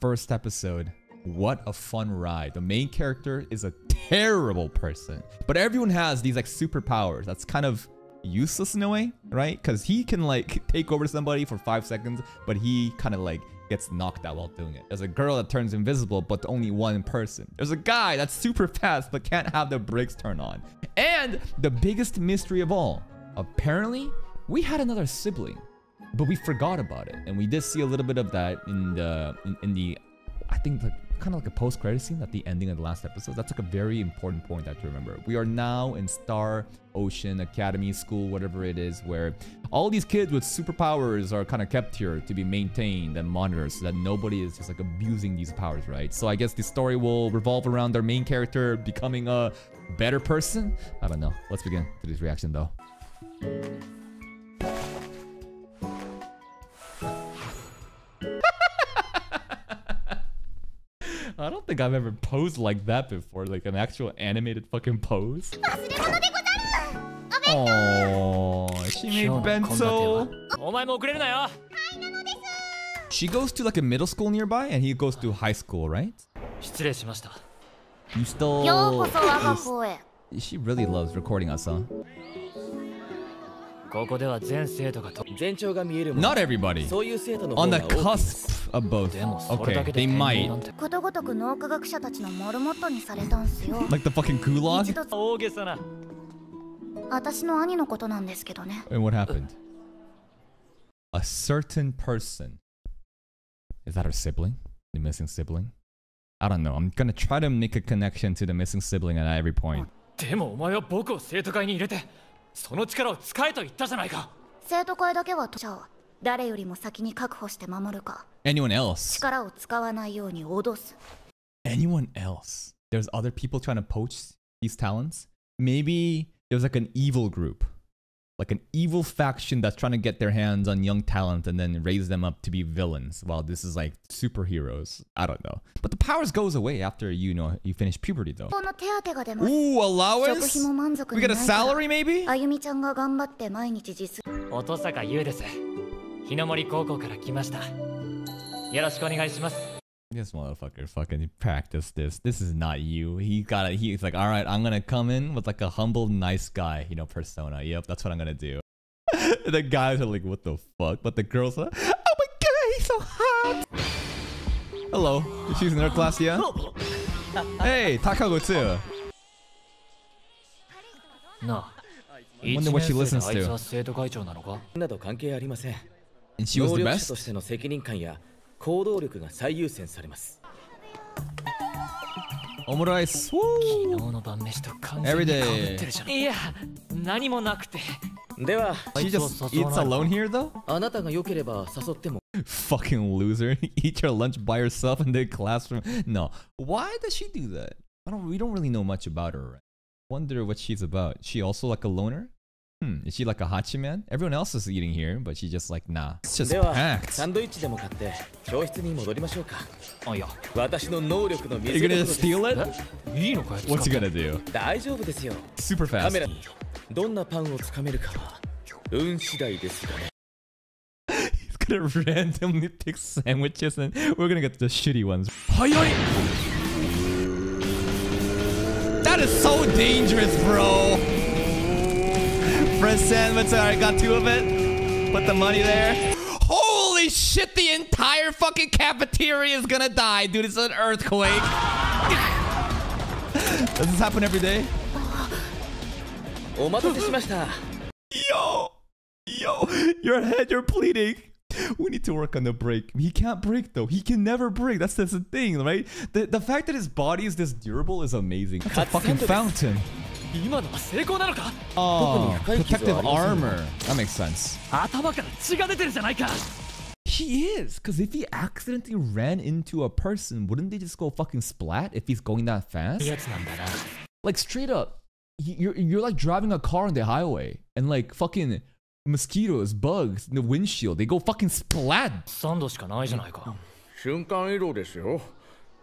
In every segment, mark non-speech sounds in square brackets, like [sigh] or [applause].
First episode. What a fun ride. The main character is a terrible person. But everyone has these like superpowers. That's kind of useless in a way, right? Because he can like [laughs] take over somebody for five seconds, but he kind of like gets knocked out while doing it. There's a girl that turns invisible, but only one person. There's a guy that's super fast, but can't have the brakes turn on. And the biggest mystery of all, apparently, we had another sibling, but we forgot about it. And we did see a little bit of that in the, in, in the, I think the kind of like a post-credit scene at the ending of the last episode. That's like a very important point I have to remember. We are now in Star Ocean Academy School, whatever it is, where all these kids with superpowers are kind of kept here to be maintained and monitored so that nobody is just like abusing these powers, right? So I guess the story will revolve around their main character becoming a better person. I don't know. Let's begin today's reaction though. [laughs] I don't think I've ever posed like that before, like an actual animated fucking pose. She made. She goes to like a middle school nearby, and he goes to high school, right? You still. She really loves recording us, huh? ここでは全生徒がと前兆が見えるもの Not everybody. そういう生徒の On 方 the が多くいます cusp of both. でもそれだ Okay, けで they 天皇 might. なんてことごとく脳科学者たちのモルモットにされたんすよ Like the fucking 一 gulag? 度大げさな私の兄のことなんですけどね And what happened? A certain person. Is that her sibling? The missing sibling? I don't know. I'm gonna try to make a connection to the missing sibling at every point. でもお前は僕を生徒会に入れて その力を使えと言ったじゃないか生徒会だけは者を誰よりも先に確保して守るか Anyone else? 力を使わないように脅す Anyone else? There's other people trying to poach these talents? Maybe there's like an evil group. Like an evil faction that's trying to get their hands on young talent and then raise them up to be villains while this is like superheroes. I don't know. But the powers goes away after you know you finish puberty though. この手当が出ます Ooh, 食 allowance? 費も満足 We に get な a いから salary maybe? あゆみちゃんが頑張って毎日自炊音坂優です日の森高校から来ましたよろしくお願いします this motherfucker fucking practiced this. This is not you. He got it. He's like, all right, I'm gonna come in with like a humble, nice guy, you know, persona. Yep, that's what I'm gonna do. [laughs] the guys are like, what the fuck? But the girls are, oh my god, he's so hot. Hello, she's in her class, yeah. hey, Takajo too. No. I wonder what she listens to. And she was the best? 行動力が最優先されます Omurice. 昨 Woo. 日の晩飯と完全に被ってるじゃんいや何もなくてでは She just eats alone here though. あなたが良ければ誘っても Fucking loser. Eat your lunch by herself in the classroom. No. Why does she do that? I don't we don't really know much about her. Right? Wonder what she's about. She also like a loner? Hmm, is she like a Hachiman? Everyone else is eating here, but she's just like, nah. It's just packed. You're gonna steal it? What's he gonna do? Super fast. カメラにどんなパンをつかめるかは運次第ですがね。He's [laughs] gonna randomly pick sandwiches and we're gonna get the shitty ones. That is so dangerous, bro! First sandwich, uh, I right, got two of it. Put the money there. Holy shit, the entire fucking cafeteria is gonna die, dude. It's an earthquake. [laughs] Does this happen every day? [laughs] Yo! Yo! Your head, you're bleeding. We need to work on the break. He can't break though. He can never break. That's, that's the thing, right? The, the fact that his body is this durable is amazing. That's a fucking fountain. 今のは成功なのか Oh, 特に深い傷はありません。 protective armor. That makes sense. 頭から血が出てるじゃないか He is, because if he accidentally ran into a person, wouldn't they just go fucking splat if he's going that fast? いいやつなんだな Like straight up, he- you're you're like driving a car on the highway and like fucking mosquitoes, bugs in the windshield, they go fucking splat. 3度しかないじゃないか瞬間移動ですよ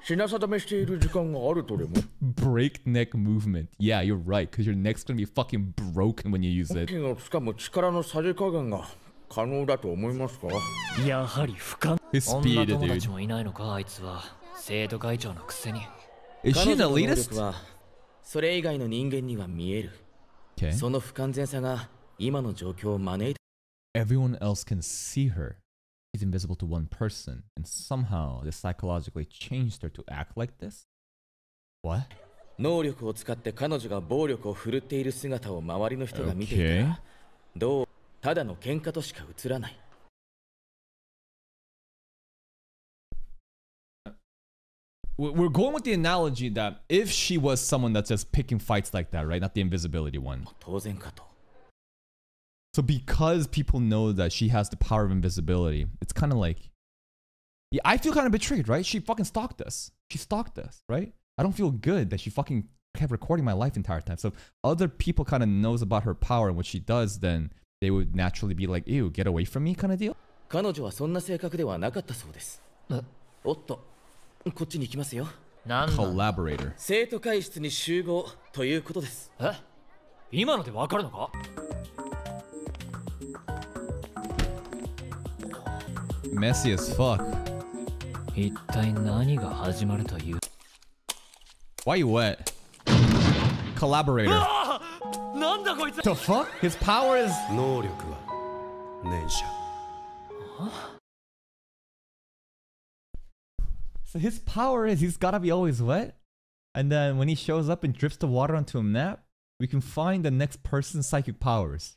品定めしている時間があるとでも breakneck movement. Yeah, you're right, because your neck's gonna be fucking broken when you use it. 金をつかむ力のさじ加減が可能だと思いますかやはり不可 His 女 speed, 友達 dude. もいないのかあいつは生徒会長のくせに Is 彼 she 能 elitist? それ以外の人間には見える Okay. その不完全さが今の状況を招いて Everyone else can see her. She's invisible to one person, and somehow this psychologically changed her to act like this? What? 能力を使って彼女が暴力を振るっている姿を周りの人が見ていた Okay. らどうただの喧嘩としか映らない We- We're going with the analogy that if she was someone that's just picking fights like that, right? Not the invisibility one. 当然かと So because people know that she has the power of invisibility, it's kind of like, yeah, I feel kind of betrayed, right? She fucking stalked us. She stalked us, right? I don't feel good that she fucking kept recording my life the entire time. So if other people kind of knows about her power and what she does, then they would naturally be like, ew, get away from me kind of deal. 彼女はそんな性格ではなかったそうですえおっとこっちに行きますよなんだ Collaborator. 生徒会室に集合ということですえ今のでわかるのか Messy as fuck. 一体何が始まるという Why you wet? Collaborator. [laughs] なんだこいつ the fuck? His power is 能力は念写 So his power is he's gotta be always wet. And then when he shows up and drips the water onto a map, we can find the next person's psychic powers.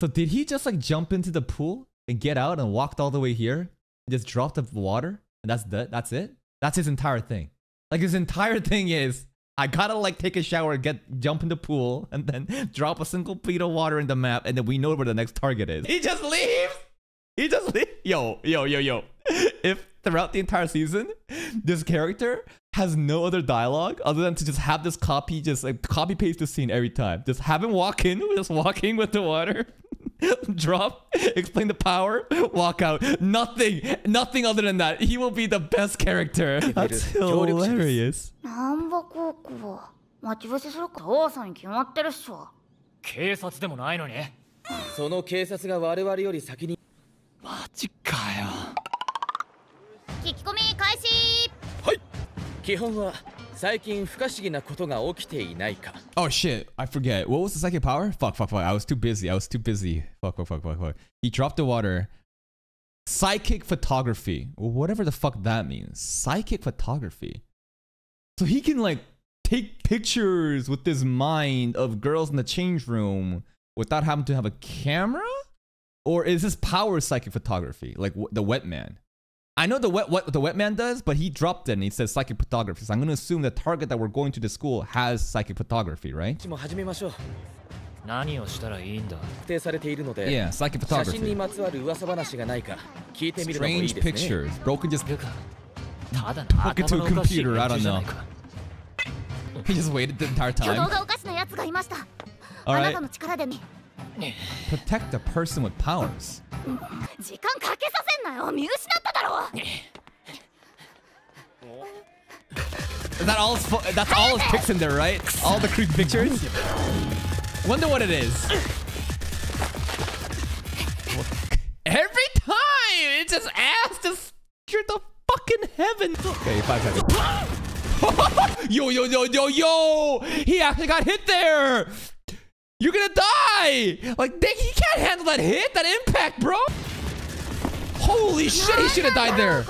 So did he just like jump into the pool and get out and walked all the way here and just dropped the water? And that's the, that's it? That's his entire thing. Like his entire [laughs] thing is I gotta like take a shower, get jump in the pool, and then [laughs] drop a single plate of water in the map, and then we know where the next target is. He just leaves. He just leaves. Yo, yo, yo, yo. [laughs] If throughout the entire season, this character has no other dialogue other than to just have this copy, just like copy paste the scene every time. Just have him walk in, just walking with the water. Drop, explain the power, walk out. Nothing, nothing other than that. He will be the best character. That's hilarious. 南波高校は待ち伏せするか父さんに決まってるっしょ警察でもないのにその警察が我々より先にマジかよ聞き込み開始基本は最近不可思議なことが起きていないか Oh shit, I forget. What was the psychic power? Fuck, fuck, fuck. I was too busy. I was too busy. Fuck, fuck, fuck, fuck, fuck. He dropped the water. Psychic photography. Whatever the fuck that means. Psychic photography. So he can like take pictures with his mind of girls in the change room without having to have a camera? Or is his power psychic photography? Like wh- the wet man? I know the wet, what the wet man does, but he dropped it and he says psychic photography. So I'm going to assume the target that we're going to the school has psychic photography, right? Yeah, psychic photography. Strange pictures. Broken can just hook it to a computer. I don't know. He just waited the entire time. All right. Protect a person with powers. that all that's all his pics in there, right? All the creep pictures? Wonder what it is. Every time! it just ass to you're the fucking heaven. Okay, five seconds. [laughs] yo, yo, yo, yo, yo! He actually got hit there! You're gonna die! Like, they, he can't handle that hit, that impact, bro! Holy shit, he should have died there!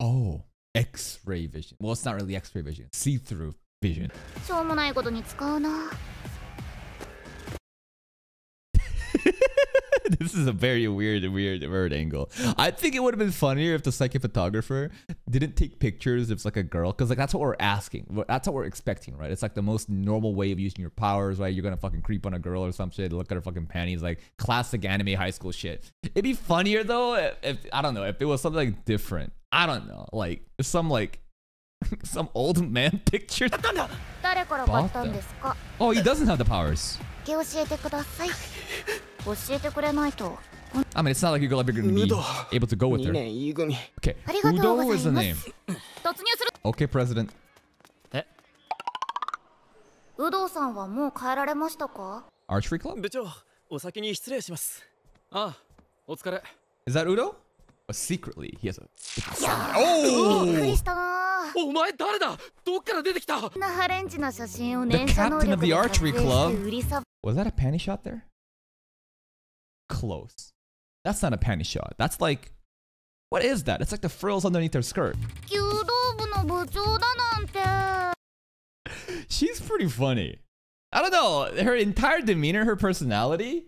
Oh, X-ray vision. Well, it's not really X-ray vision. See-through vision. [laughs] this is a very weird, weird, weird angle. I think it would have been funnier if the psychic photographer didn't take pictures it's like a girl, because like that's what we're asking. That's what we're expecting, right? It's like the most normal way of using your powers, right? You're gonna fucking creep on a girl or some shit, look at her fucking panties, like classic anime high school shit. It'd be funnier though if, if I don't know if it was something like different. I don't know, like some like [laughs] some old man picture. [laughs] 誰から買ったんですか Oh, he doesn't have the powers. 教えてください教えてくれないと I mean, it's not like you're gonna be able to go with 2 her. 年 E 組 Okay, ありがとうご Udo ざい is ま the す name. 突入する Okay, President. 有働さんはもう帰られましたか Archery club? 部長お先に失礼しますああお疲れ Is that Udo? But secretly, he has a. びっくりしたな お前誰だどっから出てきたこんなハレンチな写真を The 連射能 captain 力 of the で撮 archery 影 club. して売りさ Was that a panty shot there? Close. That's not a panty shot. That's like. What is that? It's like the frills underneath her skirt. [laughs] 弓道部の部長だなんて She's pretty funny. I don't know. Her entire demeanor, her personality,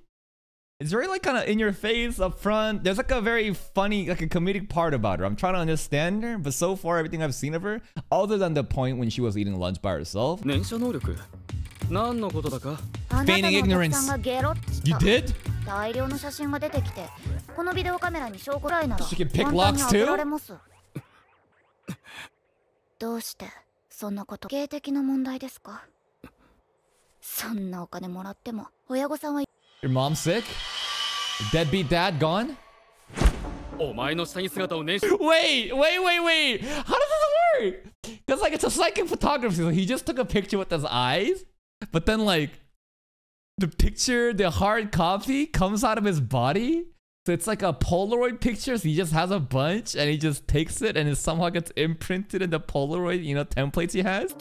it's very like kind of in your face up front. There's like a very funny, like a comedic part about her. I'm trying to understand her, but so far everything I've seen of her, other than the point when she was eating lunch by herself. 燃射能力何のことだかあなたのお Feigning 客 ignorance. さんがゲロッとし You た did? 大量の写真が出てきてこのビデオカメラに証拠らいなら She can pick 簡単に locks 開け too? られますどうしてそんなこと経営的な問題ですかそんなお金もらっても親御さんは Your mom's sick? Deadbeat dad gone? Wait, wait, wait, wait. How does this work? Because like it's a psychic photography. He just took a picture with his eyes, but then like the picture, the hard copy comes out of his body. So it's like a Polaroid picture. So he just has a bunch and he just takes it and it somehow gets imprinted in the Polaroid, you know, templates he has.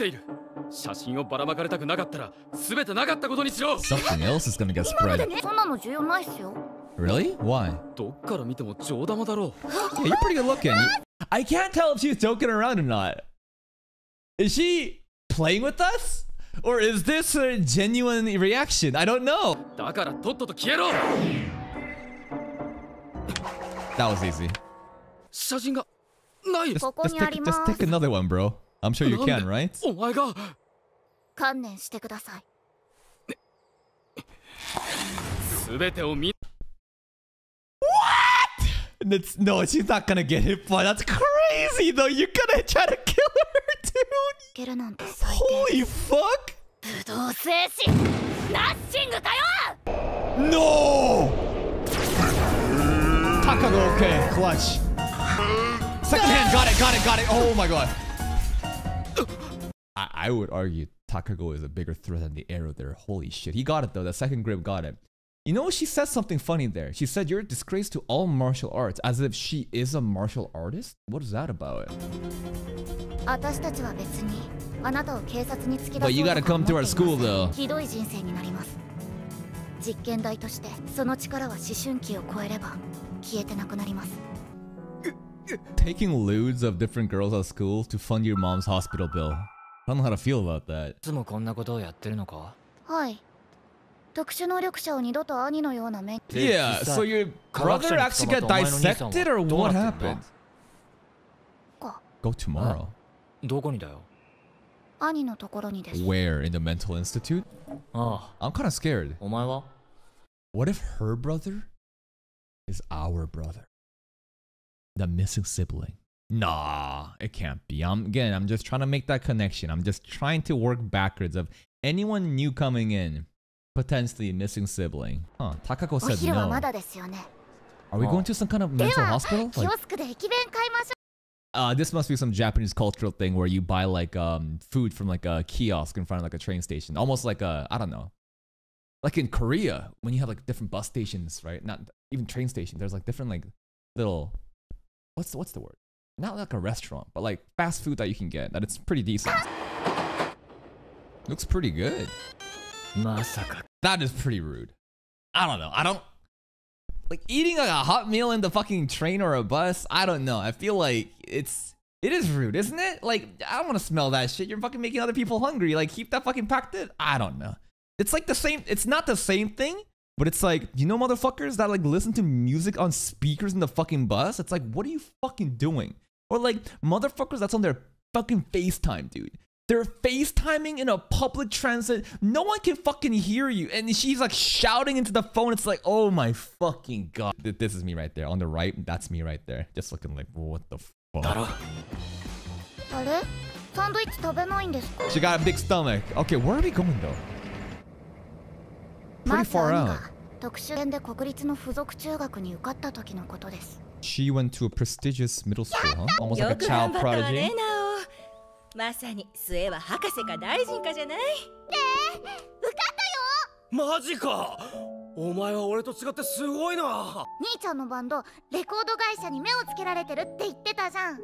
Something else is gonna get spread. Really? Why? Yeah, you're pretty good looking. I can't tell if she's joking around or not. Is she playing with us? Or is this a genuine reaction? I don't know. That was easy. Just, just, take, just take another one, bro. I'm sure you can, right? Oh my god. No, she's not gonna get hit by. That's crazy though. You're gonna try to kill her, [laughs] dude. Holy fuck! No! Takajo, okay, clutch. Second hand, got it, got it, got it. Oh my god. I, I would argue Takajo is a bigger threat than the arrow there. Holy shit. He got it though. The second grip got it. You know, she said something funny there. She said, You're a disgrace to all martial arts, as if she is a martial artist? What is that about? 私たちは別にあなたを警察に突き出そうと But you か gotta come to 思 our っていま school せん though. ひどい人生になります実験台としてその力は思春期を超えれば消えてなくなります Taking lewds of different girls at school to fund your mom's hospital bill. I don't know how to feel about that. いつもこんなことをやってるのかはい 特殊能力者を二度と兄のような目 Yeah, so your 科学 brother 者に actually 捕ま got ったお前の兄さんは dissected or どう what なってん happened? だ Go tomorrow. どこにだよ兄のところにです Where? In the mental institute? ああ I'm kind of scared. お前は What if her brother is our brother? The missing sibling. Nah, it can't be. I'm again, I'm just trying to make that connection. I'm just trying to work backwards of anyone new coming in, potentially missing sibling. Huh, Takako said no. Are we going to some kind of mental hospital? Like, uh, this must be some Japanese cultural thing where you buy like um food from like a kiosk in front of like a train station. Almost like a, I don't know. Like in Korea, when you have like different bus stations, right? Not even train stations. There's like different like little, what's, what's the word? Not like a restaurant, but like fast food that you can get that it's pretty decent. Looks pretty good. Masaka. That is pretty rude. I don't know. I don't like eating like a hot meal in the fucking train or a bus. I don't know. I feel like it's it is rude, isn't it? Like I don't want to smell that shit. You're fucking making other people hungry. Like keep that fucking packed in. I don't know. It's like the same. It's not the same thing, but it's like you know motherfuckers that like listen to music on speakers in the fucking bus. It's like what are you fucking doing? Or like motherfuckers that's on their fucking FaceTime, dude. They're FaceTiming in a public transit. No one can fucking hear you. And she's like shouting into the phone. It's like, oh my fucking god. This is me right there. On the right, that's me right there. Just looking like, what the fuck? She got a big stomach. Okay, where are we going though? Pretty far out. She went to a prestigious middle school, huh? Almost like a child prodigy. まさに末は博士か大臣かじゃない。受かったよ。マジか。お前は俺と違ってすごいな。兄ちゃんのバンドレコード会社に目をつけられてるって言ってたじゃん。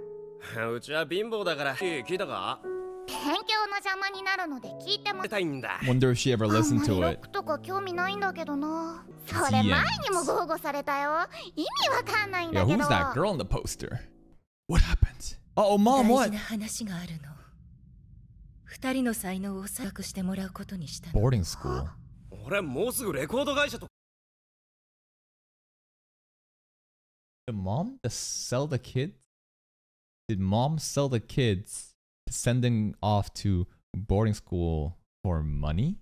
うちは貧乏だから。聞いたか？勉強の邪魔になるので聞いても出たいんだ。Wonder if she ever あん listened まり to ロッ it. クとか興味ないんだけどな。それ.前にも豪語されたよ。意味わかんないん Yeah, だけ who's ど that girl in the poster? What happened? Oh, mom, 大 what? 事な話があるの二人の才能を採掘してもらうことにしたの Boarding school. 俺もうすぐレコード会社と Did mom just sell the kids? Did mom sell the kids, sending off to boarding school for money?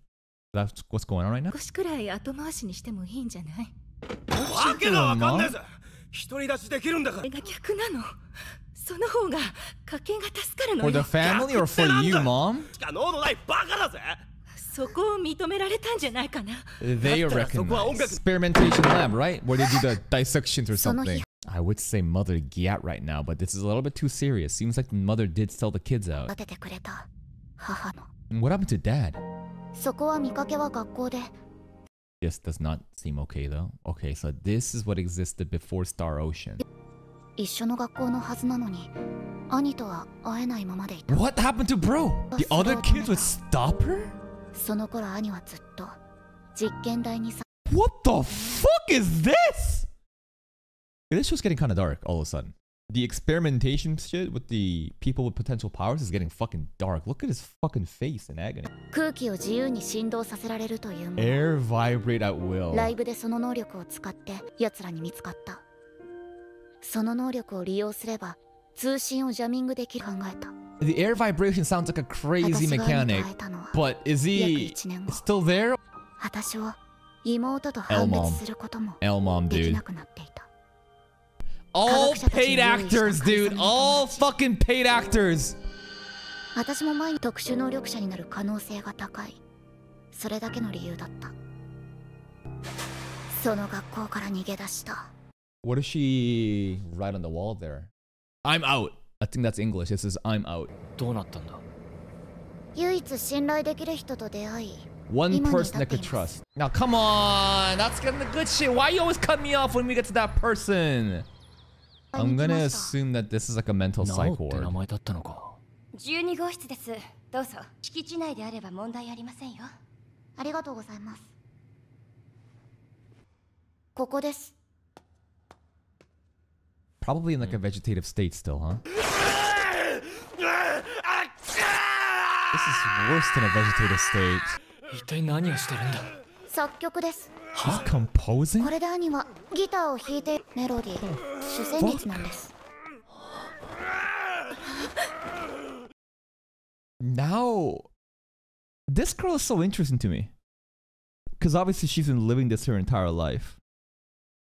That's what's going on right now? 少しくらい後回しにしてもいいんじゃないわけがわかんねえぜ独り立ちできるんだからが逆なのその方が家計が助かるの For the よ family or for you, mom? しか能のないバカだぜそこを認められたんじゃないかな They recognize 楽 experimentation lab, right? Where they do the dissections or something. 日 I would say mother Giat right now, but this is a little bit too serious. Seems like the mother did sell the kids out. What happened to dad? そこは見かけは学校で This does not seem okay though. Okay, so this is what existed before Star Ocean. 一緒の学校のはずなのに兄とは会えないままでいた What happened to bro? The other kids would stop her? その頃兄はずっと実験台にさ What the fuck is this? This show's getting kind of dark all of a sudden. The experimentation shit with the people with potential powers is getting fucking dark. Look at his fucking face in agony. 空気を自由に振動させられるというもの Air vibrate at will. ライブでその能力を使って奴らに見つかったその能力を利用すれば通信をジャミングできる考えた The air vibration sounds like a crazy mechanic. But is 約 he 1年後 still there? 私を妹と判別することもでき.なくなっていた All paid actors, dude. All fucking paid actors. 私も前に特殊能力者になる可能性が高いそれだけの理由だったその学校から逃げ出した What does she write on the wall there? I'm out. I think that's English. This is I'm out. どうなったんだ唯一信頼できる人と出会い One Imani person I could Tatemas. trust. Now, come on. That's getting the good shit. Why you always cut me off when we get to that person? 会い I'm に来 gonna ました assume that this is like a mental ナオ psych って名 ward. 前だったのか12号室ですどうぞ敷地内であれば問題ありませんよありがとうございますここです Probably in like a vegetative state still, huh? This is worse than a vegetative state. 一体何をしてるんだ作曲です He's composing? これで兄はギターを弾いてメロディー主旋律なんです Now, this girl is so interesting to me. Because obviously she's been living this her entire life.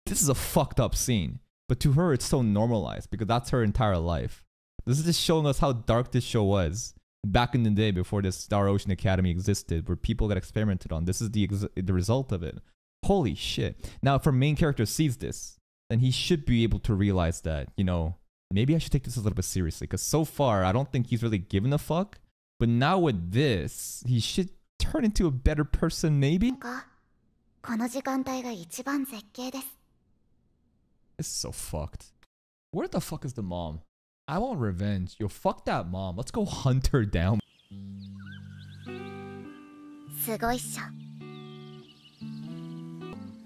This is a fucked up scene. But to her, it's so normalized because that's her entire life. This is just showing us how dark this show was back in the day before this Star Ocean Academy existed, where people got experimented on. This is the, ex- the result of it. Holy shit. Now, if our main character sees this, then he should be able to realize that, you know, maybe I should take this a little bit seriously. Because so far, I don't think he's really given a fuck. But now with this, he should turn into a better person, maybe? かこの時間帯が一番絶景です This is so fucked. Where the fuck is the mom? I want revenge. Yo, fuck that mom. Let's go hunt her down. すごいっしょ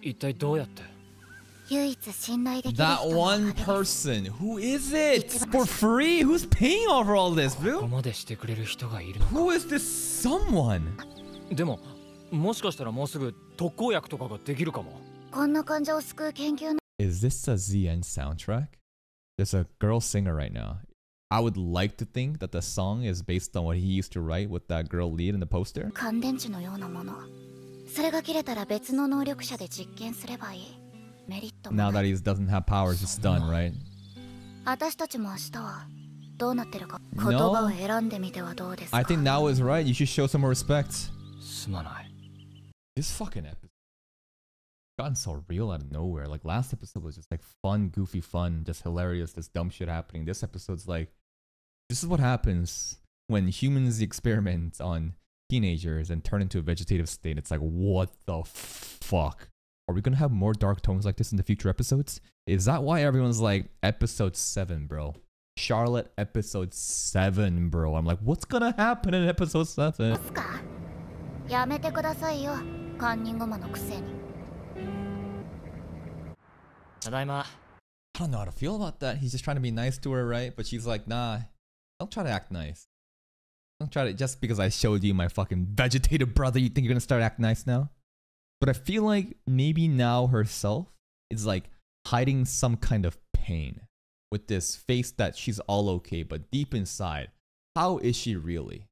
一体どうやって唯一信頼できる人 That のお one かげです person. Who is it? For free? Who's paying over all this, ここ bro? までしてくれる人がいるのか Who is this someone? でももしかしたらもうすぐ特効薬とかができるかもこんな患者を救う研究の Is this a ZN soundtrack? There's a girl singer right now. I would like to think that the song is based on what he used to write with that girl lead in the poster. 乾電池のようなものそれが切れたら別の能力者で実験すればいいメリットも Now な that い he doesn't have powers, it's done, right? [sighs] 私たちも明日はどうなってるか言葉を選んでみてはどうですか I think now is right. You should show some more respect. [sighs] すまない This fucking episode gotten so real out of nowhere. Like last episode was just like fun, goofy fun, just hilarious, this dumb shit happening. This episode's like, this is what happens when humans experiment on teenagers and turn into a vegetative state. It's like, what the fuck? Are we gonna have more dark tones like this in the future episodes? Is that why everyone's like, episode 7, bro? Charlotte, episode 7, bro. I'm like, what's gonna happen in episode 7? すかやめてくださいよカンニングマンのくせに Tadaima. I don't know how to feel about that. He's just trying to be nice to her, right? But she's like, nah, don't try to act nice. Don't try to, just because I showed you my fucking vegetative brother, you think you're gonna start acting nice now? But I feel like maybe now herself is like hiding some kind of pain with this face that she's all okay, but deep inside, how is she really?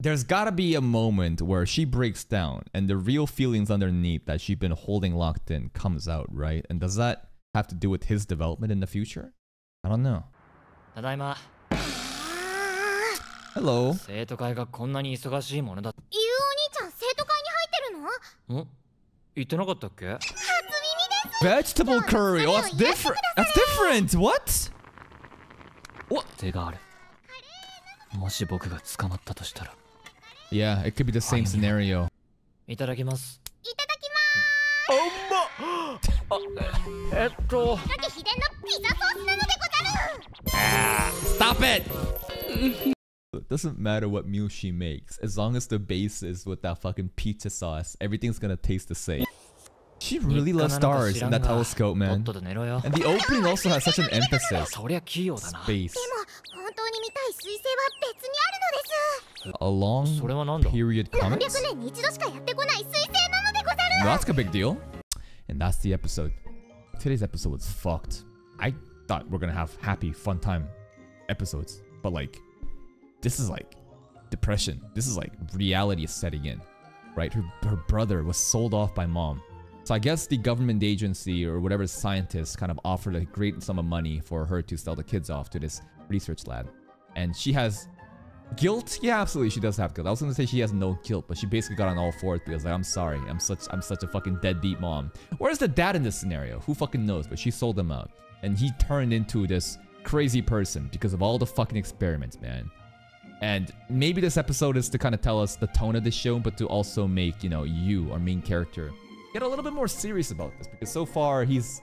There's gotta be a moment where she breaks down and the real feelings underneath that she's been holding locked in comes out, right? And does that have to do with his development in the future? I don't know. ただいま Hello. 生徒会がこんなに忙しいものだゆうお兄ちゃん生徒会に入ってるのん言ってなかったっけ Vegetable curry. Oh, that's different. That's different. What? 手があるもし僕が捕まったとしたら Yeah, it could be the same scenario. いただきますいただきま[gasps] えっとーすだけ秘伝のピザソースなのでござる Stop it. It doesn't matter what meal she makes, as long as the base is with that fucking pizza sauce, everything's gonna taste the same. She really loves stars in that telescope, とっ man. とと寝ろよ And the opening also has such an emphasis. そりゃ器用だな Space. a long period comics. That's a big deal. And that's the episode. Today's episode was fucked. I thought we are gonna have happy, fun time episodes, but like, this is like depression. This is like reality is setting in, right? Her, her brother was sold off by mom. So I guess the government agency or whatever scientist kind of offered a great sum of money for her to sell the kids off to this research lab. And she has Guilt? Yeah, absolutely. She does have guilt. I was gonna say she has no guilt, but she basically got on all fours because like, I'm sorry, I'm such I'm such a fucking deadbeat mom. Where's the dad in this scenario? Who fucking knows? But she sold him out, and he turned into this crazy person because of all the fucking experiments, man. And maybe this episode is to kind of tell us the tone of the show, but to also make you know you, our main character, get a little bit more serious about this because so far he's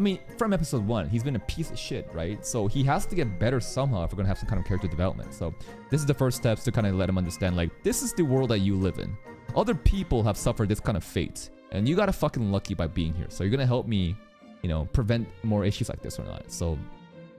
I mean, from episode one, he's been a piece of shit, right? So he has to get better somehow if we're gonna have some kind of character development. So this is the first steps to kind of let him understand, like, this is the world that you live in. Other people have suffered this kind of fate, and you got a fucking lucky by being here. So you're gonna help me, you know, prevent more issues like this or not. So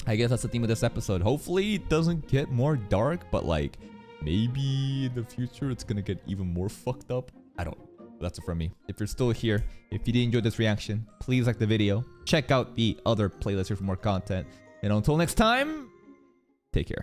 I guess that's the theme of this episode. Hopefully it doesn't get more dark, but like maybe in the future it's gonna get even more fucked up. I don't that's it from me. If you're still here, if you did enjoy this reaction, please like the video. Check out the other playlist here for more content. And until next time, take care.